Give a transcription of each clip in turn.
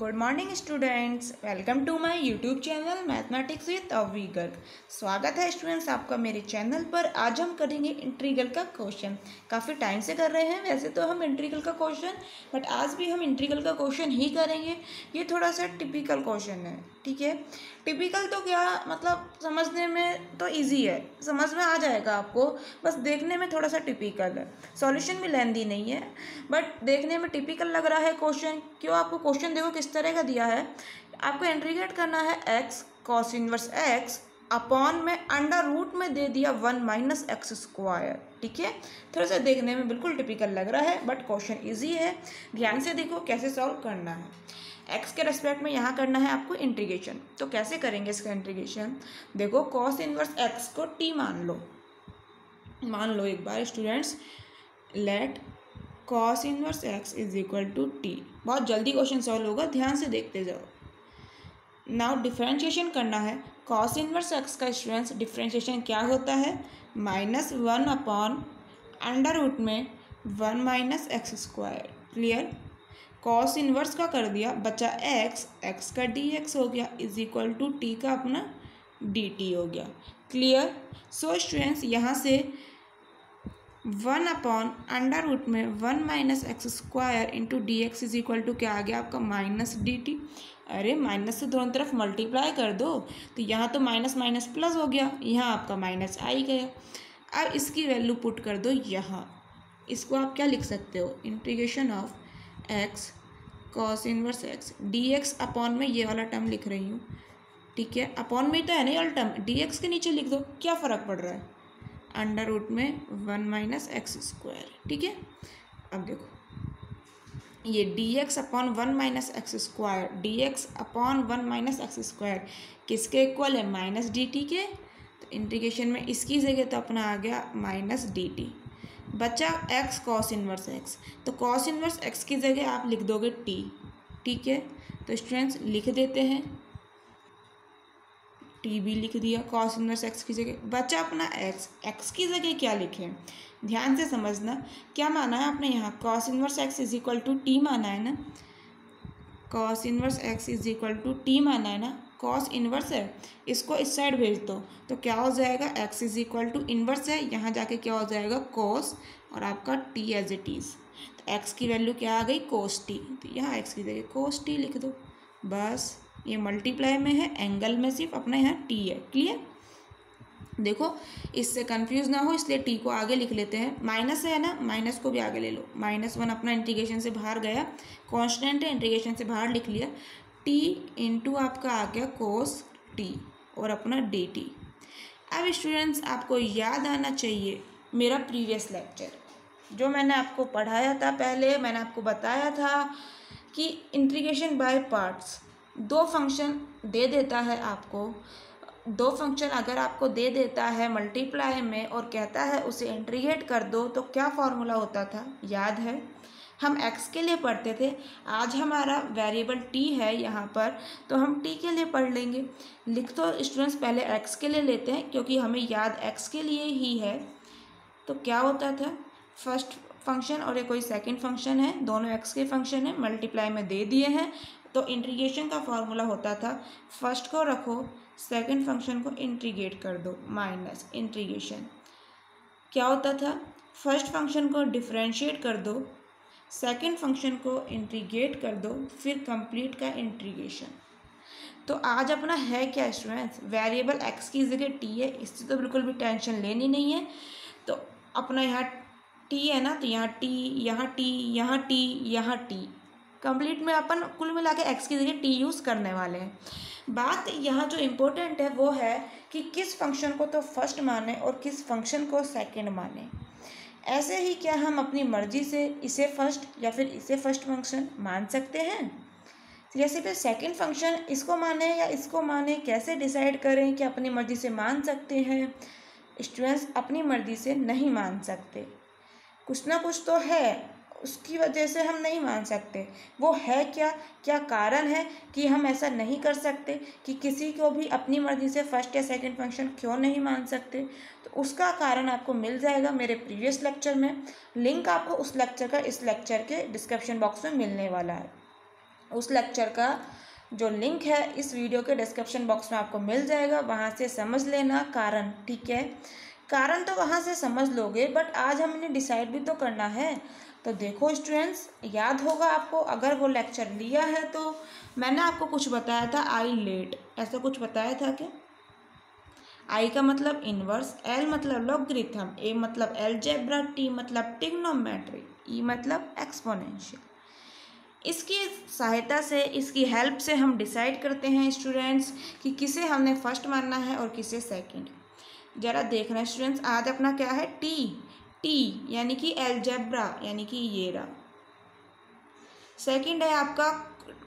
Good morning students welcome to my YouTube channel mathematics with Avi Garg स्वागत है students आपका मेरे channel पर। आज हम करेंगे इंट्रीगल का क्वेश्चन काफ़ी टाइम से कर रहे हैं, वैसे तो हम इंट्रीगल का क्वेश्चन बट आज भी हम इंट्रीगल का क्वेश्चन ही करेंगे। ये थोड़ा सा टिपिकल क्वेश्चन है, ठीक है? टिपिकल तो क्या मतलब समझने में तो ईजी है। समझ में आ जाएगा आपको, बस देखने में थोड़ा सा टिपिकल है। सॉल्यूशन भी लेंदी नहीं है बट देखने में टिपिकल लग रहा है क्वेश्चन क्यों? आपको क्वेश्चन देखो किस तरह का दिया है। आपको इंट्रीगेट करना है x cos inverse x upon में अंडर रूट में दे दिया वन माइनस एक्स स्क्वायर ठीक है? थोड़ा सा देखने में बिल्कुल टिपिकल लग रहा है बट क्वेश्चन इजी है। ध्यान से देखो कैसे सॉल्व करना है। एक्स के रेस्पेक्ट में यहाँ करना है आपको इंट्रीगेशन तो कैसे करेंगे इसका इंट्रीगेशन देखो कॉस इनवर्स एक्स को टी मान लो। मान लो एक बार students let cos inverse x is equal to t बहुत जल्दी क्वेश्चन सॉल्व होगा, ध्यान से देखते जाओ। नाउ डिफ्रेंशिएशन करना है। कॉस इनवर्स एक्स का स्टूडेंट्स डिफ्रेंशिएशन क्या होता है? Minus one upon under root में one minus x square clear cos inverse का कर दिया, बचा एक्स एक्स का डी एक्स हो गया इज़ इक्वल टू टी का अपना डी टी हो गया। क्लियर सो स्टूडेंट्स यहाँ से वन अपॉन अंडर रूट में one minus x square into d x is equal to क्या आ गया आपका? Minus d t. अरे माइनस से दोनों तरफ़ मल्टीप्लाई कर दो तो यहाँ तो माइनस माइनस प्लस हो गया, यहाँ आपका माइनस आ ही गया। अब इसकी वैल्यू पुट कर दो यहाँ। इसको आप क्या लिख सकते हो? Integration of x cos inverse x. D x upon में ये वाला टर्म लिख रही हूँ, ठीक है? अपॉन में तो है नहीं वाला टर्म। डी एक्स के नीचे लिख दो, क्या फ़र्क पड़ रहा है? अंडर रूट में वन माइनस एक्स स्क्वायर, ठीक है? अब देखो, ये d x upon one minus x square d x upon one minus x square किसके इक्वल है? माइनस डी टी के। तो इंटीग्रेशन में इसकी जगह तो अपना आ गया माइनस डी टी बचा एक्स कॉस इनवर्स एक्स तो कॉस इनवर्स एक्स की जगह आप लिख दोगे टी ठीक है? तो स्टूडेंट्स लिख देते हैं। टी भी लिख दिया कॉस इनवर्स एक्स की जगह। बचा अपना एक्स एक्स की जगह क्या लिखे? ध्यान से समझना। क्या माना है आपने यहाँ? Cos inverse x is equal to t माना है ना? Cos inverse x is equal to t माना है ना? कॉस इनवर्स है। इसको इस साइड भेज दो। तो क्या हो जाएगा? X is equal to inverse है। यहाँ जाके क्या हो जाएगा? कॉस और आपका टी एज इट इज़ तो एक्स की वैल्यू क्या आ गई? कोस टी तो यहाँ एक्स की जगह कोस टी लिख दो। बस। ये मल्टीप्लाई में है एंगल में सिर्फ़ अपना यहाँ टी है क्लियर देखो, इससे कंफ्यूज ना हो, इसलिए टी को आगे लिख लेते हैं। माइनस है ना माइनस को भी आगे ले लो। माइनस वन अपना इंटीग्रेशन से बाहर गया कांस्टेंट है इंटीग्रेशन से बाहर लिख लिया। टी इंटू आपका आ गया कोस टी और अपना डी टी अब स्टूडेंट्स आपको याद आना चाहिए मेरा प्रीवियस लेक्चर जो मैंने आपको पढ़ाया था पहले, मैंने आपको बताया था कि इंटीग्रेशन बाय पार्ट्स दो फ़ंक्शन दे देता है आपको। दो फ़ंक्शन अगर आपको दे देता है मल्टीप्लाई में और कहता है उसे इंट्रीगेट कर दो तो क्या फॉर्मूला होता था? याद है? हम x के लिए पढ़ते थे। आज हमारा वेरिएबल t है यहाँ पर तो हम t के लिए पढ़ लेंगे। लिख तो स्टूडेंट्स पहले x के लिए लेते हैं, क्योंकि हमें याद x के लिए ही है। तो क्या होता था? फ़र्स्ट फ़ंक्शन और ये कोई सेकंड फ़ंक्शन है, दोनों x के फ़ंक्शन है मल्टीप्लाई में दे दिए हैं। तो इंट्रीगेशन का फॉर्मूला होता था फ़र्स्ट को रखो सेकंड फ़ंक्शन को इंट्रीगेट कर दो माइनस इंट्रीगेशन क्या होता था? फ़र्स्ट फ़ंक्शन को डिफ्रेंशिएट कर दो सेकंड फ़ंक्शन को इंट्रीगेट कर दो, फिर कंप्लीट का इंट्रीगेशन तो आज अपना है क्या स्टूडेंट्स वेरिएबल एक्स की जगह टी है, इससे तो बिल्कुल भी टेंशन लेनी नहीं है। तो अपना यहाँ टी है ना तो यहाँ टी यहाँ टी यहाँ टी यहाँ टी कंप्लीट में अपन कुल मिला के एक्स की जगह टी यूज़ करने वाले हैं। बात यहाँ जो इम्पोर्टेंट है, वो है कि किस फ़ंक्शन को तो फ़र्स्ट माने और किस फ़ंक्शन को सेकंड माने। ऐसे ही क्या हम अपनी मर्ज़ी से इसे फ़र्स्ट या फिर इसे फ़र्स्ट फ़ंक्शन मान सकते हैं? जैसे फिर सेकंड फ़ंक्शन इसको माने या इसको माने, कैसे डिसाइड करें कि अपनी मर्ज़ी से मान सकते हैं? स्टूडेंट्स अपनी मर्ज़ी से नहीं मान सकते। कुछ ना कुछ तो है। उसकी वजह से हम नहीं मान सकते। वो है क्या? क्या कारण है कि हम ऐसा नहीं कर सकते कि किसी को भी अपनी मर्ज़ी से फ़र्स्ट या सेकंड फ़ंक्शन क्यों नहीं मान सकते? तो उसका कारण आपको मिल जाएगा मेरे प्रीवियस लेक्चर में। लिंक आपको उस लेक्चर का, इस लेक्चर के डिस्क्रिप्शन बॉक्स में मिलने वाला है। उस लेक्चर का जो लिंक है, इस वीडियो के डिस्क्रिप्शन बॉक्स में आपको मिल जाएगा। वहाँ से समझ लेना कारण, ठीक है? कारण तो वहाँ से समझ लोगे बट आज हमने डिसाइड भी तो करना है। तो देखो स्टूडेंट्स याद होगा आपको, अगर वो लेक्चर लिया है तो मैंने आपको कुछ बताया था आई लेट ऐसा कुछ बताया था क्या? आई का मतलब इनवर्स एल मतलब लॉगरिथम ए मतलब एलजेब्रा टी मतलब टिग्नोमेट्री ई मतलब एक्सपोनेंशियल इसकी सहायता से, इसकी हेल्प से हम डिसाइड करते हैं स्टूडेंट्स कि किसे हमने फ़र्स्ट मानना है और किसे सेकंड ज़रा देखना स्टूडेंट्स आज अपना क्या है? टी टी यानी कि एल्जेब्रा यानी कि ये रहा। सेकंड है आपका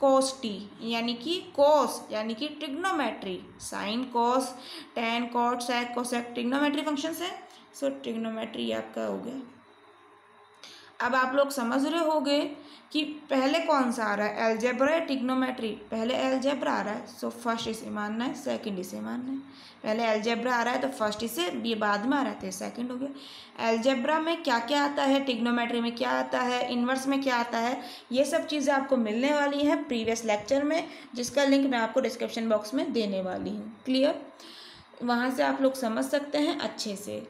कोस टी यानी कि कोस यानी कि trigonometry sine cos tan cot sec cosec trigonometry function है। सो ट्रिग्नोमेट्री आपका हो गया। अब आप लोग समझ रहे होंगे कि पहले कौन सा आ रहा है? एल्जेब्रा या टिग्नोमेट्री पहले एल्जेब्रा आ रहा है सो फ़र्स्ट इसे मानना है सेकंड इसे मानना है। पहले एल्जेब्रा आ रहा है तो फ़र्स्ट इसे, ये बाद में आ रहा है तो सेकंड हो गया। एल्जेब्रा में क्या क्या आता है? टिग्नोमेट्री में क्या आता है? इन्वर्स में क्या आता है? ये सब चीज़ें आपको मिलने वाली हैं प्रीवियस लेक्चर में, जिसका लिंक मैं आपको डिस्क्रिप्शन बॉक्स में देने वाली हूँ। क्लियर वहाँ से आप लोग समझ सकते हैं अच्छे से।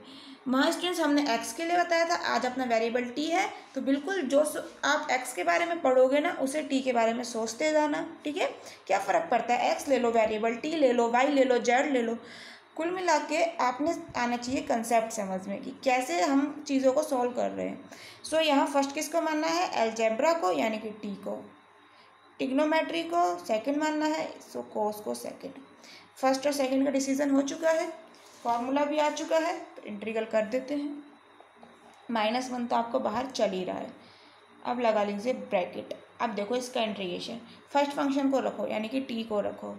वहाँ स्टूडेंट्स हमने एक्स के लिए बताया था आज अपना वेरिएबल टी है तो बिल्कुल जो आप एक्स के बारे में पढ़ोगे ना उसे टी के बारे में सोचते जाना ठीक है? क्या फ़र्क पड़ता है? एक्स ले लो वेरिएबल टी ले लो वाई ले लो जेड ले लो। कुल मिला के आपने आना चाहिए कंसेप्ट समझ में कि कैसे हम चीज़ों को सॉल्व कर रहे हैं। सो so, यहाँ फ़र्स्ट किसको मानना है? एल्जेब्रा को यानी कि टी को। टिग्नोमेट्री को सेकंड मानना है सो so, कोस को सेकंड फ़र्स्ट और सेकंड का डिसीज़न हो चुका है फॉर्मूला भी आ चुका है। इंट्रीगल कर देते हैं। माइनस वन तो आपको बाहर चल ही रहा है। अब लगा लीजिए ब्रैकेट। अब देखो इसका इंट्रीगेशन फ़र्स्ट फ़ंक्शन को रखो, यानी कि टी को रखो।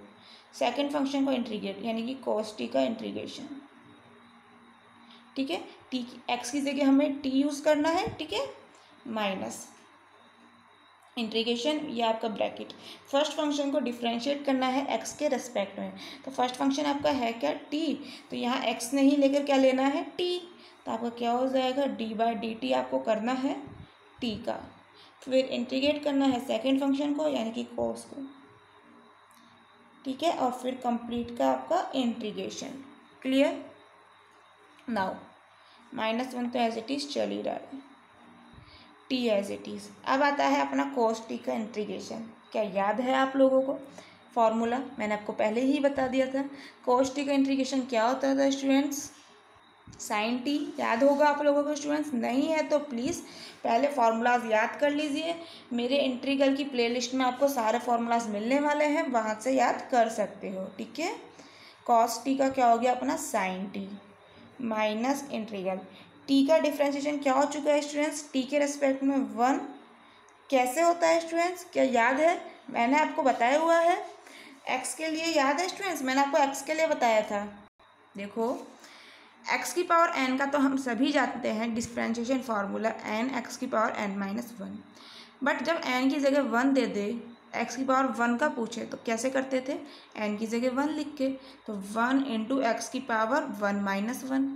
सेकंड फ़ंक्शन को इंट्रीगेट यानी कि कोस टी का इंट्रीगेशन ठीक है? टी एक्स की जगह हमें टी यूज़ करना है, ठीक है? माइनस इंट्रीगेशन या आपका ब्रैकेट फ़र्स्ट फ़ंक्शन को डिफ्रेंशिएट करना है एक्स के रेस्पेक्ट में. तो फ़र्स्ट फ़ंक्शन आपका है क्या? टी तो यहाँ एक्स नहीं लेकर क्या लेना है? टी तो आपका क्या हो जाएगा? डी बाई डी टी आपको करना है टी का. फिर इंटीग्रेट करना है सेकेंड फ़ंक्शन को, यानी कि कोस को. ठीक है? और फिर कंप्लीट का आपका integration clear now minus one तो एज इट इज़ चल ही रहा है. टी एज इट इज़ अब आता है अपना कोस टी का इंट्रीगेशन क्या याद है आप लोगों को? फॉर्मूला मैंने आपको पहले ही बता दिया था। कोस टी का इंट्रीगेशन क्या होता था स्टूडेंट्स साइन टी याद होगा आप लोगों को स्टूडेंट्स नहीं है तो प्लीज़ पहले फार्मूलाज याद कर लीजिए। मेरे इंट्रीगल की प्लेलिस्ट में आपको सारे फार्मूलाज मिलने वाले हैं, वहाँ से याद कर सकते हो, ठीक है? कॉस टी का क्या हो गया अपना? Sine t minus integral t का डिफ्रेंशिएशन क्या हो चुका है स्टूडेंट्स टी के रेस्पेक्ट में वन कैसे होता है स्टूडेंट्स क्या याद है? मैंने आपको बताया हुआ है। एक्स के लिए याद है स्टूडेंट्स मैंने आपको एक्स के लिए बताया था। देखो एक्स की पावर एन का तो हम सभी जानते हैं डिफ्रेंशिएशन फार्मूला एन एक्स की power n minus one but जब एन की जगह वन दे दे एक्स की पावर वन का पूछे तो कैसे करते थे? एन की जगह वन लिख के तो वन इंटू एक्स की power one minus one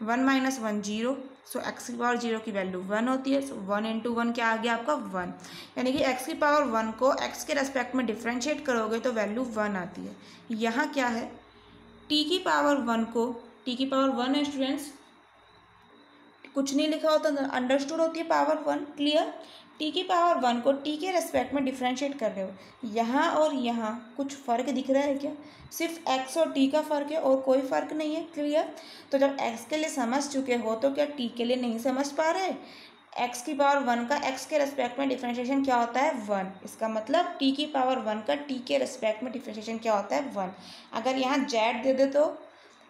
one minus one zero so x की पावर ज़ीरो की वैल्यू वन होती है सो वन इंटू वन क्या आ गया आपका? वन। यानी कि एक्स की पावर वन को एक्स के रेस्पेक्ट में डिफ्रेंशिएट करोगे तो वैल्यू वन आती है। यहाँ क्या है? टी की पावर वन को टी की पावर वन है स्टूडेंट्स कुछ नहीं लिखा होता अंडरस्टूड होती है पावर वन क्लियर टी की पावर वन को टी के रेस्पेक्ट में डिफ्रेंशिएट कर रहे हो। यहाँ और यहाँ कुछ फ़र्क दिख रहा है क्या? सिर्फ़ एक्स और टी का फ़र्क है और कोई फ़र्क नहीं है क्लियर तो जब एक्स के लिए समझ चुके हो तो क्या टी के लिए नहीं समझ पा रहे? एक्स की पावर वन का एक्स के रेस्पेक्ट में डिफ्रेंशिएशन क्या होता है? वन। इसका मतलब टी की पावर वन का टी के रेस्पेक्ट में डिफ्रेंशिएशन क्या होता है? वन। अगर यहाँ जेड दे दे तो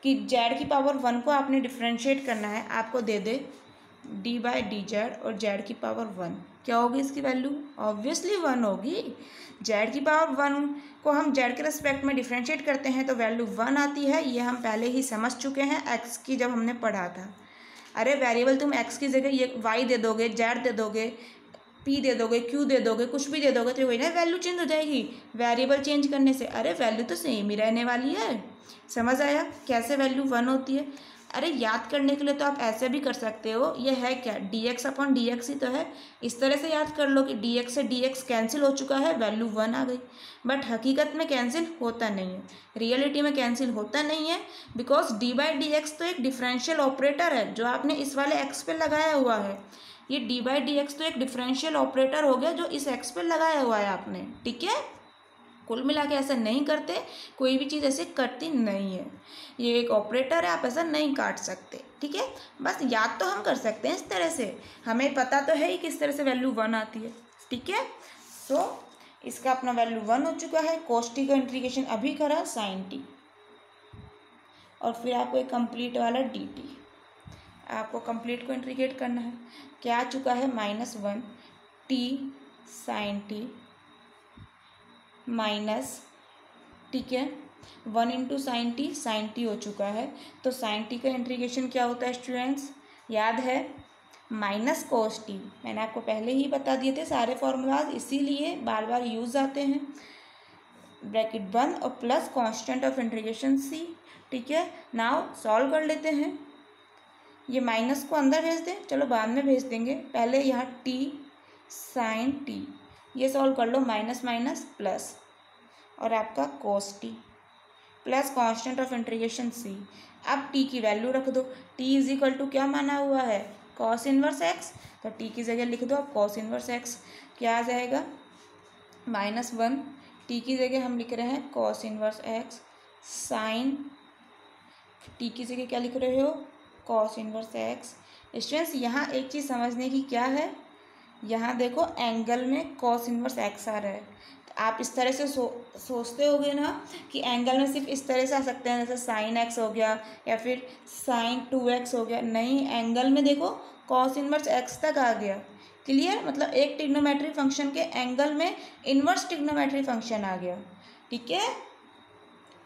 कि जेड की पावर वन को आपने डिफ्रेंशिएट करना है, आपको दे दे डी बाई डी जेड और जेड की पावर वन। क्या होगी इसकी वैल्यू ऑब्वियसली वन होगी। जेड की पावर वन को हम जेड के रेस्पेक्ट में डिफ्रेंशिएट करते हैं तो वैल्यू वन आती है। ये हम पहले ही समझ चुके हैं एक्स की जब हमने पढ़ा था। अरे वेरिएबल तुम एक्स की जगह ये वाई दे दोगे जेड दे दोगे पी दे दोगे क्यू दे दोगे, कुछ भी दे दोगे तो वही ना वैल्यू चेंज हो जाएगी। वेरिएबल चेंज करने से, अरे वैल्यू तो सेम ही रहने वाली है। समझ आया? कैसे वैल्यू वन होती है? अरे, याद करने के लिए तो आप ऐसे भी कर सकते हो। ये है क्या? D x upon d x ही तो है। इस तरह से याद कर लो कि डी एक्स से डी एक्स कैंसिल हो चुका है वैल्यू वन आ गई। बट हकीकत में कैंसिल होता नहीं है। रियलिटी में कैंसिल होता नहीं है because d by d x तो एक डिफरेंशियल ऑपरेटर है, जो आपने इस वाले एक्स पे लगाया हुआ है। ये डी बाई डी एक्स तो एक डिफरेंशियल ऑपरेटर हो गया, जो इस एक्स पे लगाया हुआ है आपने। ठीक है? कुल मिला के ऐसा नहीं करते, कोई भी चीज़ ऐसे करती नहीं है। ये एक ऑपरेटर है, आप ऐसा नहीं काट सकते, ठीक है? बस याद तो हम कर सकते हैं इस तरह से। हमें पता तो है ही किस तरह से वैल्यू वन आती है, ठीक है? सो इसका अपना वैल्यू वन हो चुका है, कॉस्टी का इंट्रीगेशन अभी करा साइन टी और फिर आपको एक कंप्लीट वाला डी टी आपको कंप्लीट को इंट्रीगेट करना है। क्या आ चुका है? Minus one t sine t minus ठीक है, one into sine t sine t हो चुका है। तो साइन टी का इंट्रीगेशन क्या होता है स्टूडेंट्स याद है? माइनस कोस टी मैंने आपको पहले ही बता दिए थे सारे फॉर्मूलाज इसीलिए बार बार यूज़ आते हैं। ब्रैकेट बंद और plus constant of integration C ठीक है? नाउ सॉल्व कर लेते हैं। ये माइनस को अंदर भेज दें। चलो बाद में भेज देंगे। पहले यहाँ टी साइन टी ये सॉल्व कर लो माइनस माइनस प्लस और आपका cos t plus constant of integration C अब टी की वैल्यू रख दो। टी इज़ इक्वल टू क्या माना हुआ है? कॉस इनवर्स एक्स तो टी की जगह लिख दो अब कॉस इनवर्स एक्स क्या आ जाएगा? माइनस वन टी की जगह हम लिख रहे हैं cos inverse x sine t की जगह क्या लिख रहे हो? कॉस इनवर्स एक्स स्टूडेंट्स यहाँ एक चीज़ समझने की क्या है? यहाँ देखो एंगल में कॉस इनवर्स एक्स आ रहा है। तो आप इस तरह से सो, सोचते होगे ना कि एंगल में सिर्फ़ इस तरह से आ सकते हैं, जैसे साइन एक्स हो गया या फिर साइन टू एक्स हो गया। नहीं एंगल में देखो कॉस इनवर्स एक्स तक आ गया। क्लियर मतलब एक टिग्नोमेट्री फ़ंक्शन के एंगल में इनवर्स टिग्नोमेट्री फ़ंक्शन आ गया। ठीक है?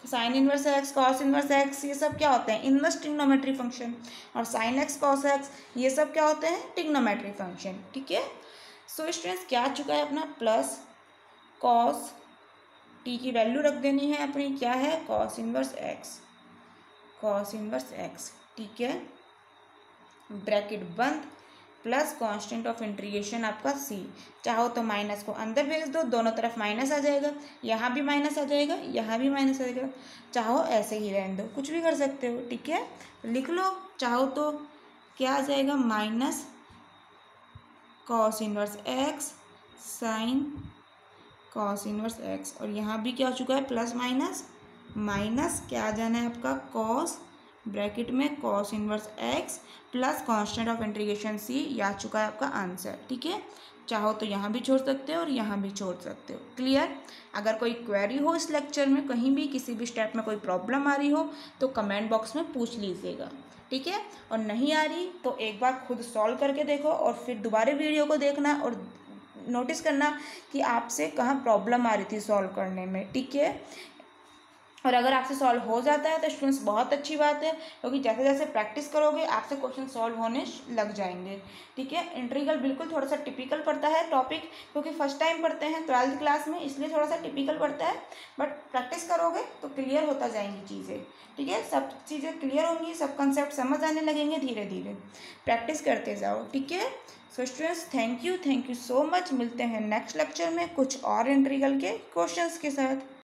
Sine inverse x cos inverse x ये सब क्या होते हैं? इनवर्स टिग्नोमेट्री फ़ंक्शन और साइन एक्स कॉस एक्स ये सब क्या होते हैं? टिग्नोमेट्री फ़ंक्शन ठीक है? सो स्टूडेंट्स क्या आ चुका है अपना? प्लस कॉस टी की वैल्यू रख देनी है अपनी। क्या है? Cos inverse x cos inverse x ठीक है? ब्रैकेट बंद. प्लस कांस्टेंट ऑफ़ इंट्रीगेशन आपका सी। चाहो तो माइनस को अंदर भेज दो, दोनों तरफ़ माइनस आ जाएगा, यहाँ भी माइनस आ जाएगा, यहाँ भी माइनस आ जाएगा। चाहो ऐसे ही रहने दो, कुछ भी कर सकते हो, ठीक है? लिख लो, चाहो तो क्या आ जाएगा, minus cos inverse x, sine cos inverse x, और यहाँ भी क्या हो चुका है, प्लस माइनस माइनस क्या आ जाना है आपका, कॉस ब्रैकेट में cos inverse x plus constant of integration C ये आ चुका है आपका आंसर ठीक है? चाहो तो यहाँ भी छोड़ सकते हो और यहाँ भी छोड़ सकते हो। क्लियर अगर कोई क्वेरी हो इस लेक्चर में, कहीं भी किसी भी स्टेप में कोई प्रॉब्लम आ रही हो तो कमेंट बॉक्स में पूछ लीजिएगा, ठीक है? और नहीं आ रही तो एक बार खुद सॉल्व करके देखो और फिर दोबारा वीडियो को देखना और नोटिस करना कि आपसे कहाँ प्रॉब्लम आ रही थी सॉल्व करने में, ठीक है? और अगर आपसे सॉल्व हो जाता है तो स्टूडेंट्स बहुत अच्छी बात है, क्योंकि तो जैसे जैसे प्रैक्टिस करोगे, आपसे क्वेश्चन सॉल्व होने लग जाएँगे। ठीक है? इंट्रीगल बिल्कुल थोड़ा सा टिपिकल पड़ता है टॉपिक क्योंकि फ़र्स्ट टाइम पढ़ते हैं ट्वेल्थ क्लास में, इसलिए थोड़ा सा टिपिकल पड़ता है। बट प्रैक्टिस करोगे तो क्लियर होता जाएँगी चीज़ें। ठीक है? सब चीज़ें क्लियर होंगी, सब कंसेप्ट समझ आने लगेंगे धीरे धीरे प्रैक्टिस करते जाओ। ठीक है? So students thank you thank you so much मिलते हैं नेक्स्ट लेक्चर में कुछ और इंट्रीगल के क्वेश्चंस के साथ।